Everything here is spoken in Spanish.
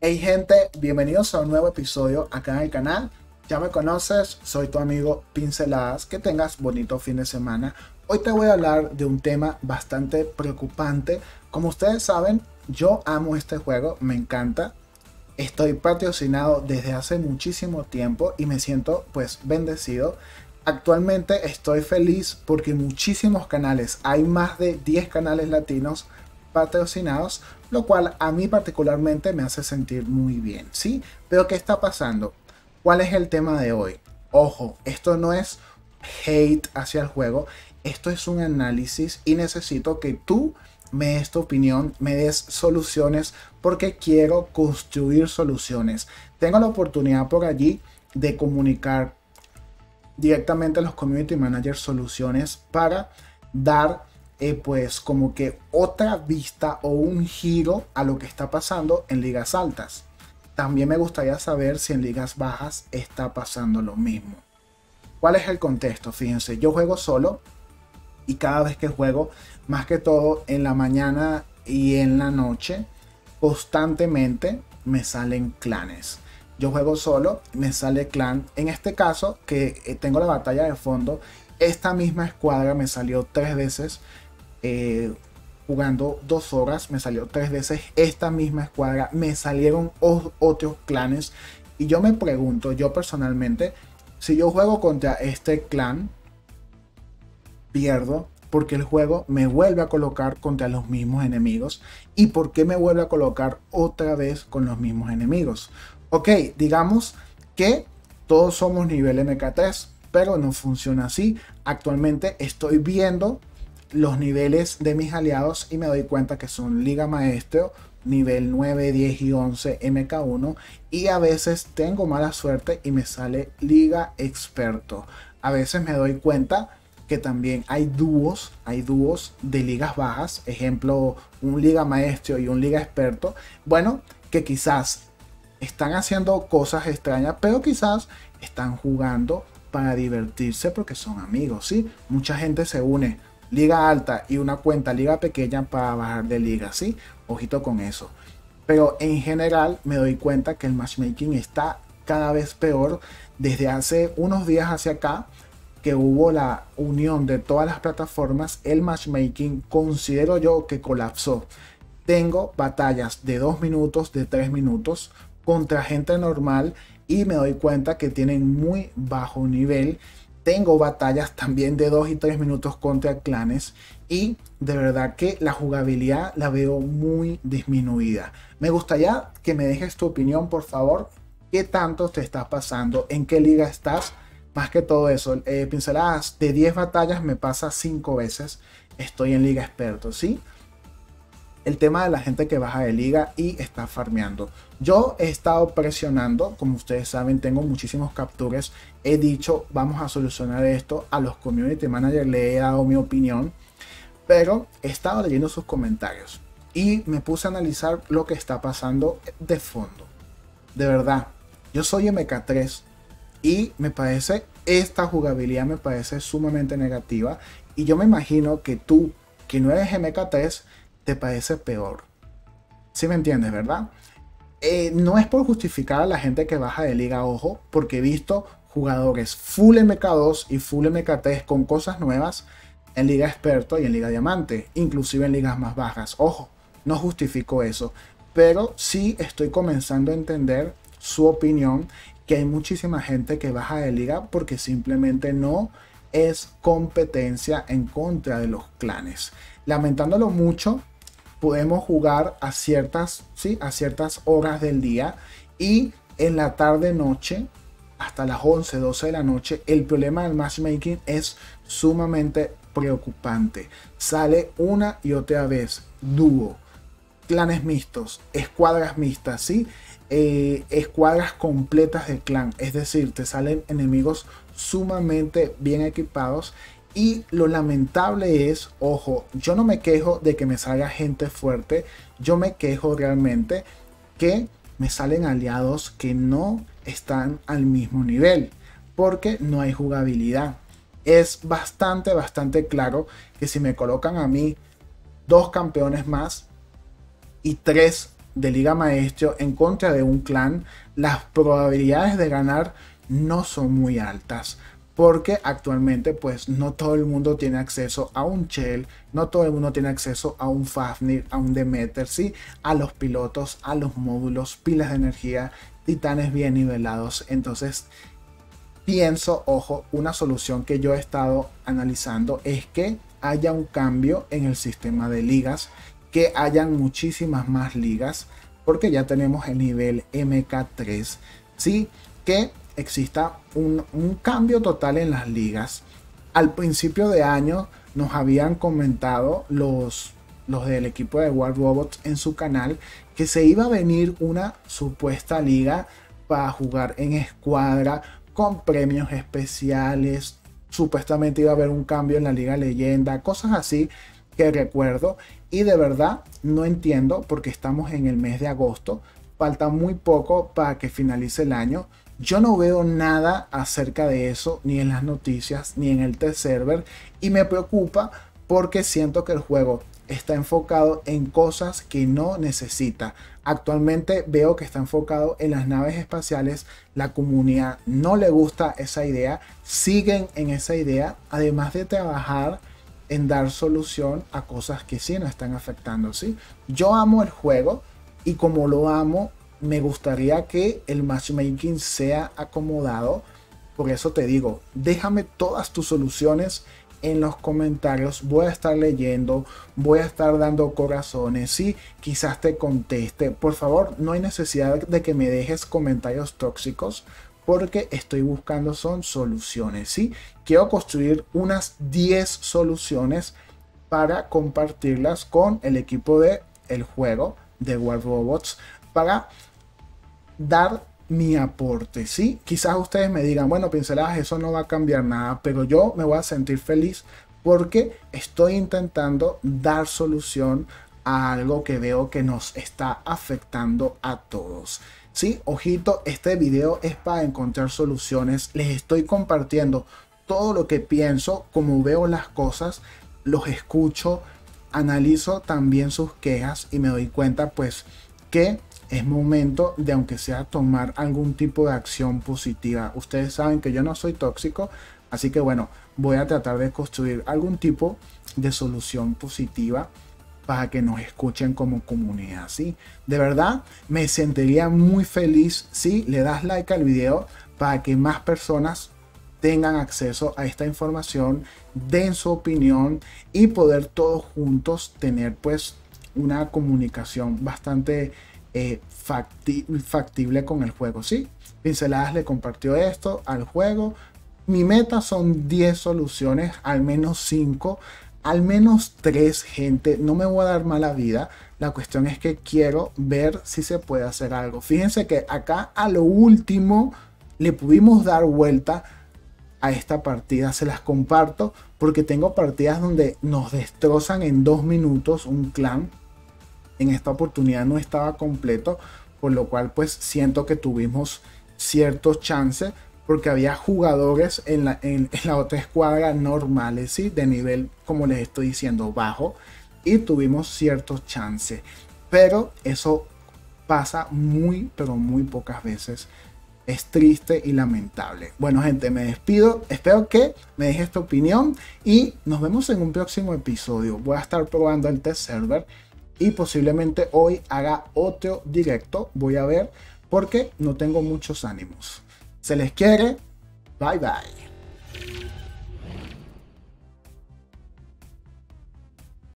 Hey gente, bienvenidos a un nuevo episodio acá en el canal. Ya me conoces, soy tu amigo Pinceladas. Que tengas bonito fin de semana. Hoy te voy a hablar de un tema bastante preocupante. Como ustedes saben, yo amo este juego, me encanta. Estoy patrocinado desde hace muchísimo tiempo y me siento pues bendecido. Actualmente estoy feliz porque muchísimos canales, hay más de 10 canales latinos patrocinados, lo cual a mí particularmente me hace sentir muy bien, ¿sí? Pero ¿qué está pasando? ¿Cuál es el tema de hoy? Ojo, esto no es hate hacia el juego, esto es un análisis y necesito que tú me des tu opinión, me des soluciones porque quiero construir soluciones. Tengo la oportunidad por allí de comunicar directamente a los community managers soluciones para dar eh, pues como que otra vista o un giro a lo que está pasando en ligas altas. También me gustaría saber si en ligas bajas está pasando lo mismo. ¿Cuál es el contexto? Fíjense, yo juego solo y cada vez que juego, más que todo en la mañana y en la noche, constantemente me salen clanes. Yo juego solo, me sale clan. En este caso, que eh, tengo la batalla de fondo, esta misma escuadra me salió tres veces eh, jugando dos horas, me salió tres veces esta misma escuadra, me salieron otros clanes y yo me pregunto, yo personalmente, si yo juego contra este clan, pierdo porque el juego me vuelve a colocar contra los mismos enemigos y por qué me vuelve a colocar otra vez con los mismos enemigos. Ok, digamos que todos somos nivel MK3, pero no funciona así. Actualmente estoy viendo los niveles de mis aliados y me doy cuenta que son Liga Maestro, nivel 9, 10 y 11 MK1 y a veces tengo mala suerte y me sale Liga Experto. A veces me doy cuenta que también hay dúos, hay dúos de ligas bajas, ejemplo, un Liga Maestro y un Liga Experto, bueno, que quizás están haciendo cosas extrañas, pero quizás están jugando para divertirse porque son amigos, ¿sí? Mucha gente se une liga alta y una cuenta liga pequeña para bajar de liga, ¿sí? Ojito con eso. Pero en general me doy cuenta que el matchmaking está cada vez peor desde hace unos días hacia acá que hubo la unión de todas las plataformas, el matchmaking considero yo que colapsó. Tengo batallas de 2 minutos, de 3 minutos contra gente normal y me doy cuenta que tienen muy bajo nivel tengo batallas también de 2 y 3 minutos contra clanes y de verdad que la jugabilidad la veo muy disminuida. Me gustaría que me dejes tu opinión, por favor. ¿Qué tanto te está pasando? ¿En qué liga estás? Más que todo eso, eh, pinceladas de 10 batallas me pasa 5 veces. Estoy en liga experto, ¿sí? el tema de la gente que baja de liga y está farmeando. Yo he estado presionando, como ustedes saben, tengo muchísimos captures. He dicho, vamos a solucionar esto. A los community managers le he dado mi opinión, pero he estado leyendo sus comentarios y me puse a analizar lo que está pasando de fondo. De verdad, yo soy MK3 y me parece, esta jugabilidad me parece sumamente negativa. Y yo me imagino que tú, que no eres MK3, te parece peor. Si me entiendes, verdad? Eh, no es por justificar a la gente que baja de liga, ojo, porque he visto jugadores full MK2 y full MK3 con cosas nuevas en liga experto y en liga diamante, inclusive en ligas más bajas. Ojo, no justifico eso, pero sí estoy comenzando a entender su opinión que hay muchísima gente que baja de liga porque simplemente no es competencia en contra de los clanes. Lamentándolo mucho, podemos jugar a ciertas, ¿sí? a ciertas horas del día y en la tarde noche hasta las 11, 12 de la noche, el problema del matchmaking es sumamente preocupante. Sale una y otra vez dúo, clanes mixtos, escuadras mixtas, ¿sí? Eh, escuadras completas de clan. Es decir, te salen enemigos sumamente bien equipados Y lo lamentable es, ojo, yo no me quejo de que me salga gente fuerte, yo me quejo realmente que me salen aliados que no están al mismo nivel, porque no hay jugabilidad. Es bastante, bastante claro que si me colocan a mí dos campeones más y tres de Liga Maestro en contra de un clan, las probabilidades de ganar no son muy altas. Porque actualmente pues no todo el mundo tiene acceso a un Shell, no todo el mundo tiene acceso a un Fafnir, a un Demeter, sí, a los pilotos, a los módulos, pilas de energía, titanes bien nivelados. Entonces pienso, ojo, una solución que yo he estado analizando es que haya un cambio en el sistema de ligas, que hayan muchísimas más ligas, porque ya tenemos el nivel MK3, ¿sí? Que exista un, cambio total en las ligas. Al principio de año nos habían comentado los, los del equipo de War Robots en su canal que se iba a venir una supuesta liga para jugar en escuadra con premios especiales, supuestamente iba a haber un cambio en la Liga Leyenda, cosas así que recuerdo y de verdad no entiendo porque estamos en el mes de agosto, falta muy poco para que finalice el año. Yo no veo nada acerca de eso ni en las noticias ni en el test server y me preocupa porque siento que el juego está enfocado en cosas que no necesita. Actualmente veo que está enfocado en las naves espaciales. La comunidad no le gusta esa idea. Siguen en esa idea. Además de trabajar en dar solución a cosas que sí nos están afectando. ¿sí? Yo amo el juego y como lo amo, me gustaría que el matchmaking sea acomodado. Por eso te digo, déjame todas tus soluciones en los comentarios. Voy a estar leyendo, voy a estar dando corazones y quizás te conteste. Por favor, no hay necesidad de que me dejes comentarios tóxicos porque estoy buscando son soluciones, ¿sí? Quiero construir unas 10 soluciones para compartirlas con el equipo de el juego de War Robots para dar mi aporte, ¿sí? Quizás ustedes me digan, bueno, pinceladas, eso no va a cambiar nada, pero yo me voy a sentir feliz porque estoy intentando dar solución a algo que veo que nos está afectando a todos. Sí, ojito, este video es para encontrar soluciones. Les estoy compartiendo todo lo que pienso, como veo las cosas, los escucho, analizo también sus quejas y me doy cuenta pues que es momento de aunque sea tomar algún tipo de acción positiva. Ustedes saben que yo no soy tóxico, así que bueno, voy a tratar de construir algún tipo de solución positiva para que nos escuchen como comunidad, ¿sí? De verdad, me sentiría muy feliz si le das like al video para que más personas tengan acceso a esta información, den su opinión y poder todos juntos tener pues una comunicación bastante eh, factible con el juego. Sí, Pinceladas le compartió esto al juego. Mi meta son 10 soluciones, al menos 5, al menos 3 gente. No me voy a dar mala vida. La cuestión es que quiero ver si se puede hacer algo. Fíjense que acá a lo último le pudimos dar vuelta a esta partida. Se las comparto porque tengo partidas donde nos destrozan en dos minutos un clan en esta oportunidad no estaba completo, por lo cual pues siento que tuvimos ciertos chances porque había jugadores en la, en, la otra escuadra normales, ¿sí? de nivel, como les estoy diciendo, bajo, y tuvimos ciertos chances. Pero eso pasa muy, pero muy pocas veces. Es triste y lamentable. Bueno, gente, me despido. Espero que me dejes tu opinión y nos vemos en un próximo episodio. Voy a estar probando el test server y posiblemente hoy haga otro directo. Voy a ver porque no tengo muchos ánimos. Se les quiere. Bye bye.